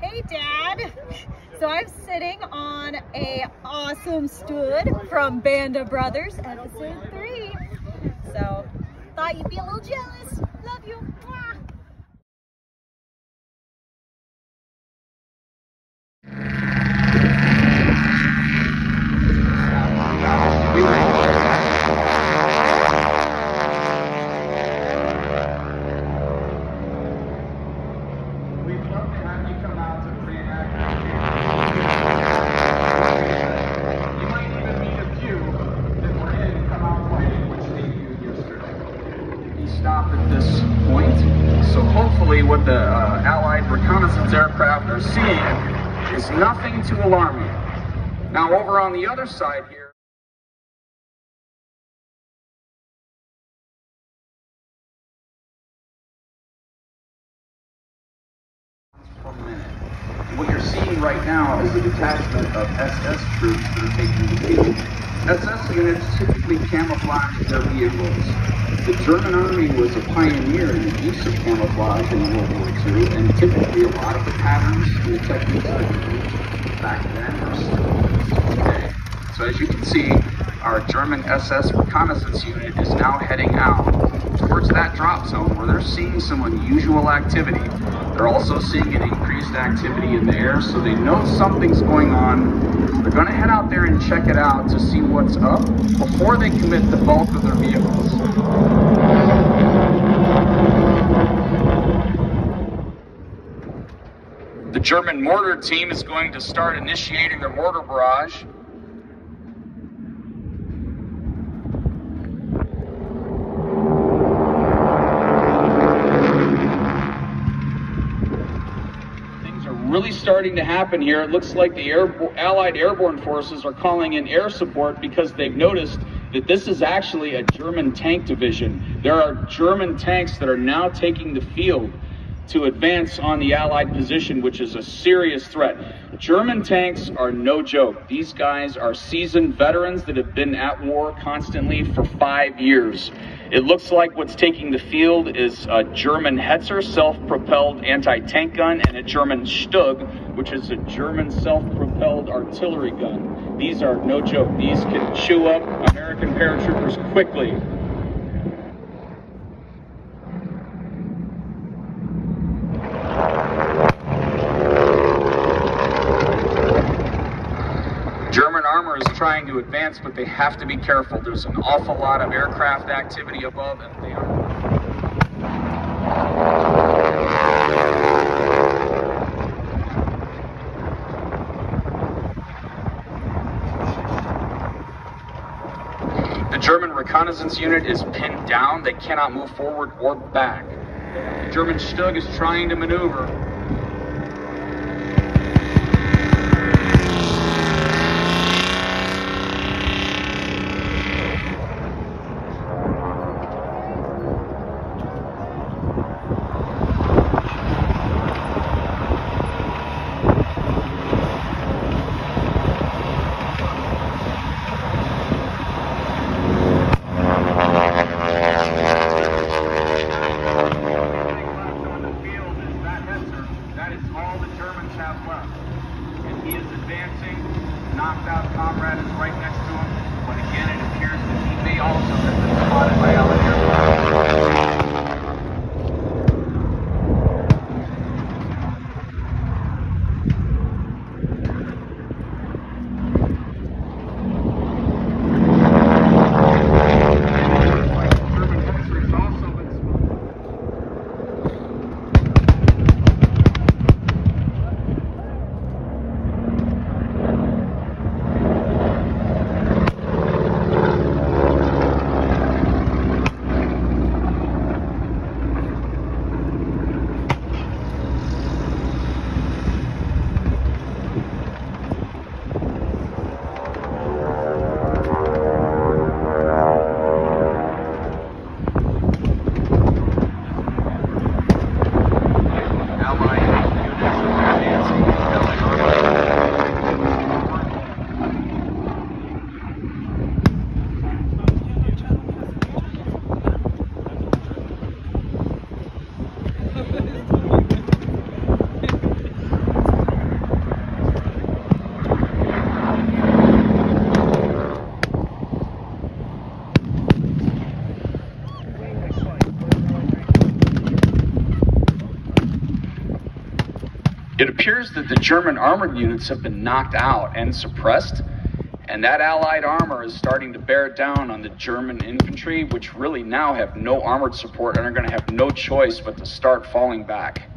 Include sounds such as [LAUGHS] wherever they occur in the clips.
Hey, Dad. So I'm sitting on a awesome Stug from Band of Brothers, episode three. So thought you'd be a little jealous. Love you. Is nothing to alarm you. Now over on the other side here. What you're seeing right now is a detachment of SS troops that are taking the field. SS units typically camouflage their vehicles. The German army was a pioneer in the use of camouflage in World War II, and typically a lot of the patterns and the techniques that back still used. So as you can see, our German SS reconnaissance unit is now heading out towards that drop zone where they're seeing some unusual activity. They're also seeing an increased activity in the air, so they know something's going on. They're going to head out there and check it out to see what's up before they commit the bulk of their vehicles. The German mortar team is going to start initiating their mortar barrage. Things are really starting to happen here. It looks like the air, Allied airborne forces are calling in air support because they've noticed that this is actually a German tank division. There are German tanks that are now taking the field to advance on the Allied position, which is a serious threat. German tanks are no joke. These guys are seasoned veterans that have been at war constantly for five years. It looks like what's taking the field is a German Hetzer self-propelled anti-tank gun and a German Stug, which is a German self-propelled artillery gun. These are no joke. These can chew up American paratroopers quickly. German armor is trying to advance, but they have to be careful. There's an awful lot of aircraft activity above, and they are. The German reconnaissance unit is pinned down. They cannot move forward or back. The German Stug is trying to maneuver. That the German armored units have been knocked out and suppressed, and that Allied armor is starting to bear down on the German infantry, which really now have no armored support and are going to have no choice but to start falling back.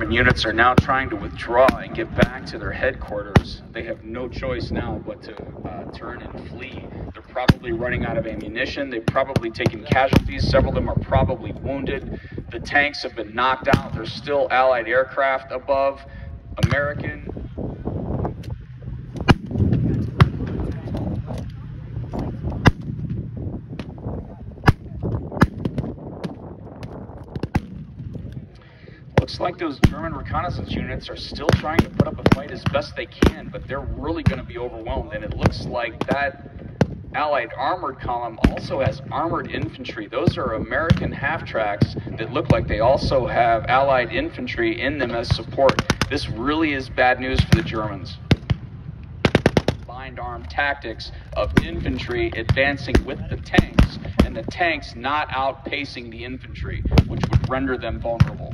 German units are now trying to withdraw and get back to their headquarters. They have no choice now but to uh, turn and flee. They're probably running out of ammunition. They've probably taken casualties. Several of them are probably wounded. The tanks have been knocked out. There's still Allied aircraft above. American looks like those German reconnaissance units are still trying to put up a fight as best they can, but they're really going to be overwhelmed. And it looks like that Allied armored column also has armored infantry. Those are American half tracks that look like they also have Allied infantry in them as support. This really is bad news for the Germans. Arm tactics of infantry advancing with the tanks and the tanks not outpacing the infantry, which would render them vulnerable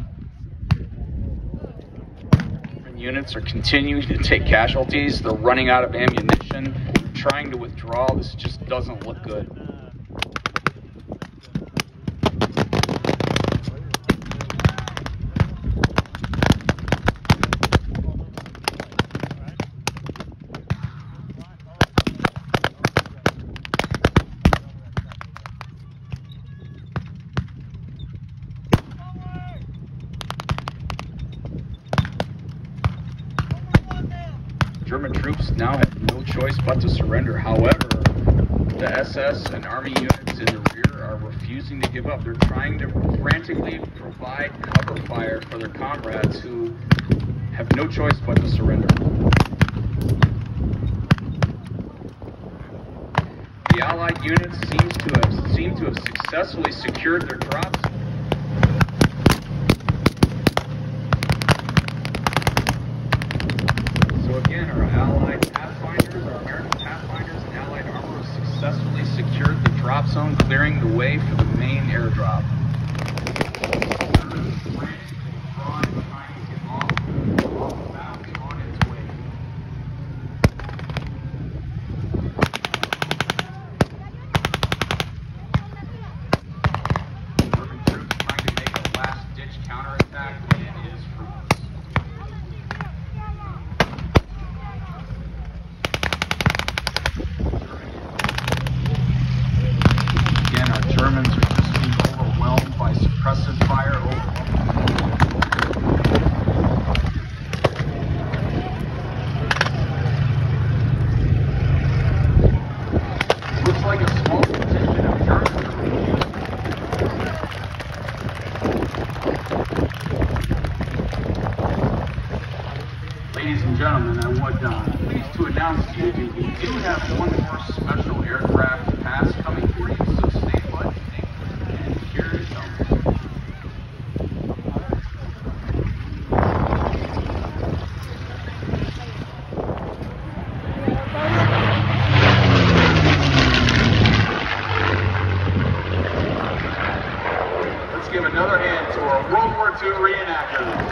units are continuing to take casualties. They're running out of ammunition, trying to withdraw. This just doesn't look good. German troops now have no choice but to surrender. However, the SS and Army units in the rear are refusing to give up. They're trying to frantically provide cover fire for their comrades who have no choice but to surrender. The Allied units seems to have seem to have successfully secured their drops again, our Allied Pathfinders, our American Pathfinders and Allied armor successfully secured the drop zone, clearing the way for the main airdrop. Ladies and gentlemen, I would uh, pleased to announce to you that we do have one more special aircraft pass coming for you, so stay put and here it comes. Let's give another hand to our World War II reenactors.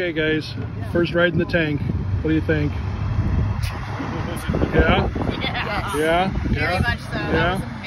Okay, guys, first ride in the tank. What do you think? Yeah? [LAUGHS] Yes. Yeah? Very Yeah? much so. Yeah?